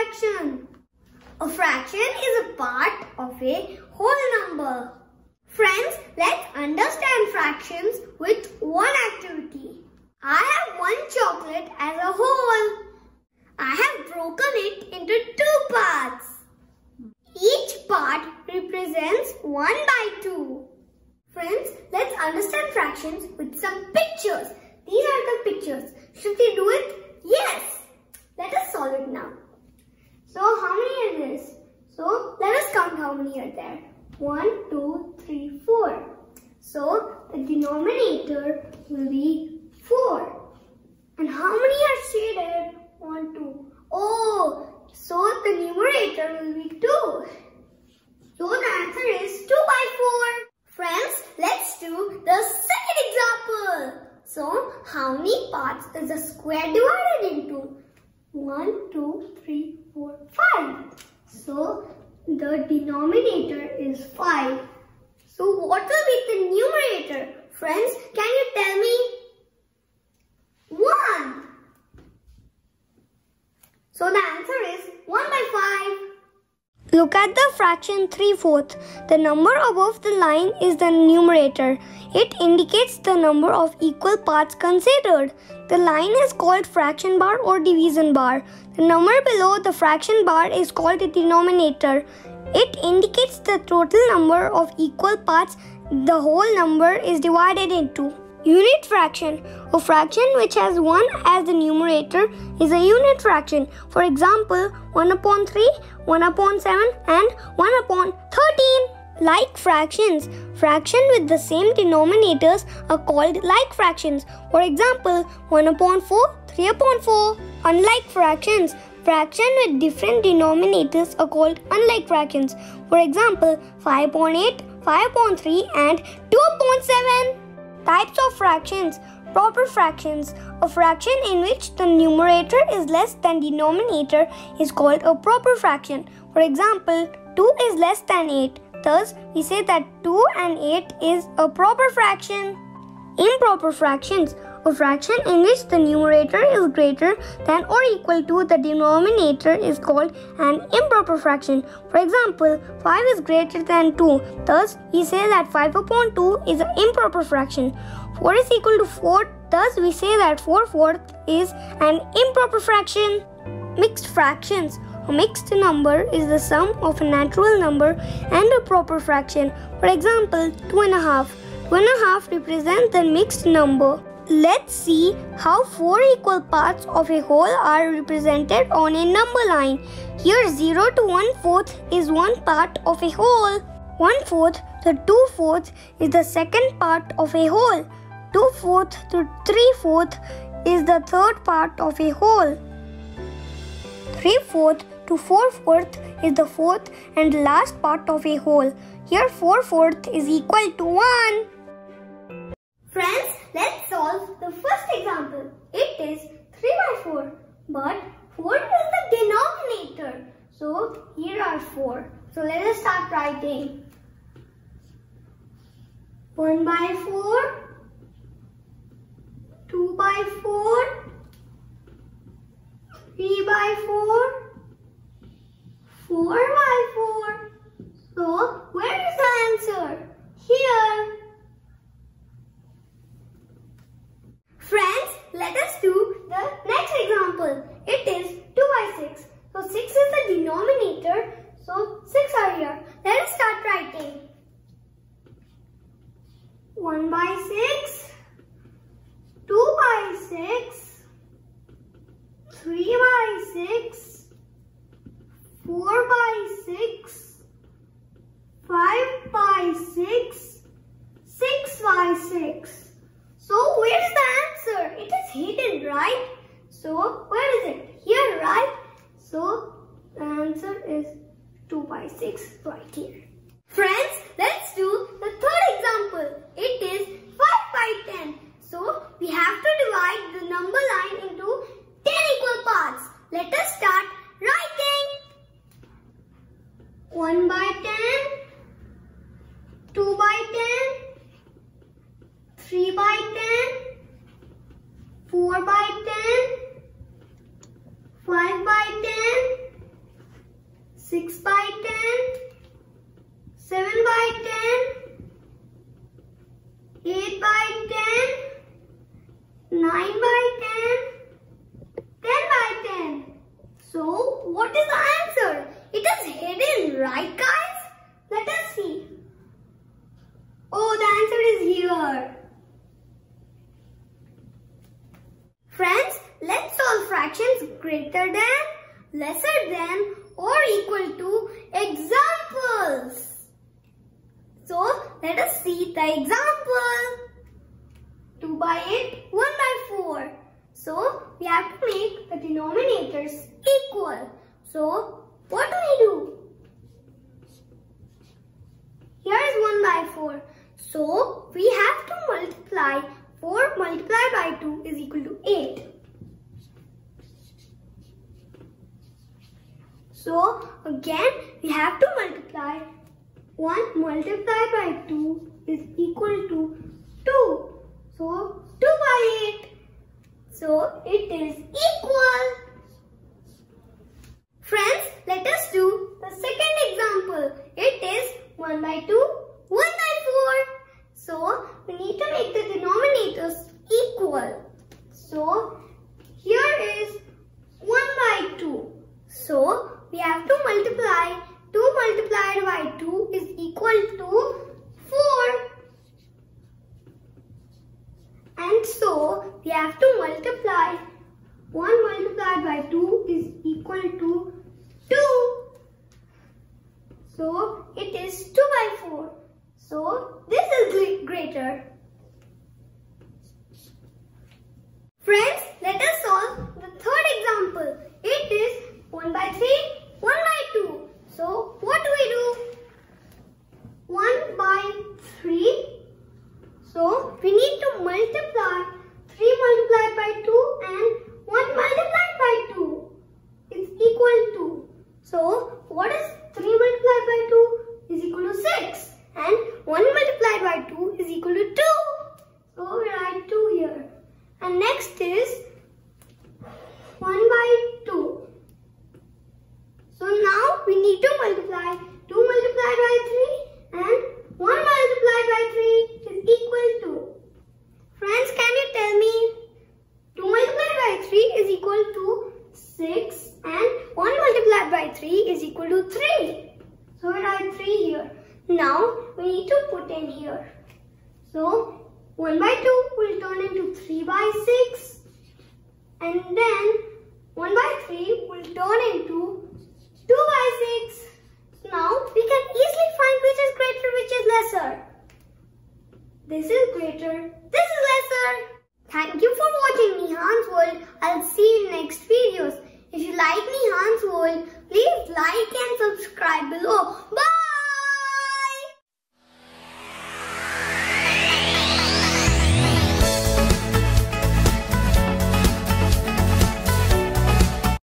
fraction. A fraction is a part of a whole number. Friends, let's understand fractions with one activity. I have one chocolate as a whole. I have broken it into two parts. Each part represents 1 by 2. Friends, let's understand fractions with some pictures. These are the pictures. Should we do it? Yes! Let us solve it now. So, how many are this? So, let us count how many are there. 1, 2, 3, 4. So, the denominator will be 4. And how many are shaded? 1, 2. Oh, so the numerator will be 2. So the answer is 2 by 4. Friends, let's do the second example. So, how many parts is a square divided into? 1, 2, 3, 4, 5. So, the denominator is 5. So, what will be the numerator? Friends, can you tell me? 1. So, the answer is 1 by 5. Look at the fraction 3 fourths. The number above the line is the numerator. It indicates the number of equal parts considered. The line is called fraction bar or division bar. The number below the fraction bar is called the denominator. It indicates the total number of equal parts the whole number is divided into. Unit fraction. A fraction which has 1 as the numerator is a unit fraction. For example, 1 upon 3, 1 upon 7 and 1 upon 13. Like fractions, fractions with the same denominators are called like fractions. For example, 1 upon 4, 3 upon 4. Unlike fractions, fractions with different denominators are called unlike fractions. For example, 5 upon 8, 5 upon 3 and 2 upon 7. Types of fractions. Proper fractions. A fraction in which the numerator is less than denominator is called a proper fraction. For example, 2 is less than 8. Thus, we say that 2 and 8 is a proper fraction. Improper fractions. A fraction in which the numerator is greater than or equal to the denominator is called an improper fraction. For example, 5 is greater than 2. Thus, we say that 5 upon 2 is an improper fraction. 4 is equal to 4. Thus, we say that 4 fourths is an improper fraction. Mixed fractions. A mixed number is the sum of a natural number and a proper fraction. For example, 2 and a half. 2 and a half represent the mixed number. Let's see how four equal parts of a whole are represented on a number line. Here 0 to 1 fourth is one part of a whole. 1 fourth to 2 fourths is the second part of a whole. 2 fourth to 3 fourth is the third part of a whole. 3 fourth to 4 fourth is the fourth and last part of a whole. Here 4 fourth is equal to 1. Friends, let's solve the first example. It is 3 by 4. But 4 is the denominator. So here are 4. So let us start writing. 1 by 4. 2 by 4. 3 by 4. 4 by 4. So where is the answer? Here. Friends, let us do the next example. It is 2 by 6. So 6 is the denominator. So 6 are here. Let us start writing. 1 by 6. 2 by 6. 3 by 6. 4 by 6. 5 by 6. 6 by 6. So where's the answer? It is hidden, right? So where is it? Here, right? So the answer is 2 by 6 right here. Friends, let's do the third example. It is 5 by 10. So we have to divide the number line into 10 equal parts. Let us start writing. 1 by 10, 2 by 10, 3 by 10, 4 by 10, 5 by 6 by 10, 7 by 10, 8 by 10, 9 by 10, 10 by 10. So, what is the answer? It is hidden, right guys? Let us see. Oh, the answer is here. Friends, let's solve fractions greater lesser than or equal to examples. So, let us see the example. 2 by 8, 1 by 4. So, we have to make the denominators equal. So, what do we do? Here is 1 by 4. So, we have to multiply 4 multiplied by 2 is equal to 8. So, again, we have to multiply 1 multiplied by 2 is equal to 2. So, 2 by 8. So, it is equal. Friends, let us do the second example. It is 1 by 2, 1 by 4. So, we need to make the denominators equal. So, here is 1 by 2. So, we have to multiply 2 multiplied by 2 is equal to 4. And so, we have to multiply 1 multiplied by 2 is equal to 2. So, it is 2 by 4. So, this is greater. Friends, let us solve the third example. It is 1 by 3, 1 by 2. So, what do we do? 1 by 3. So, we need to multiply 3 multiplied by 2 and 1 multiplied by 2 is equal to. So, what is 3 multiplied by 2 is equal to 6 and 1 multiplied by 2 is equal to 2. So, we write 2 here. And next is 1 by 2. So now we need to multiply 2 multiplied by 3 and 1 multiplied by 3 is equal to. Friends, can you tell me 2 multiplied by 3 is equal to 6 and 1 multiplied by 3 is equal to 3. So we write 3 here. Now we need to put in here. So 1 by 2 will turn into 3 by 6 and then 1 by 3 will turn into 2 by 6. Now we can easily find which is greater, which is lesser. This is greater, this is lesser. Thank you for watching Nihaan's World. I'll see you next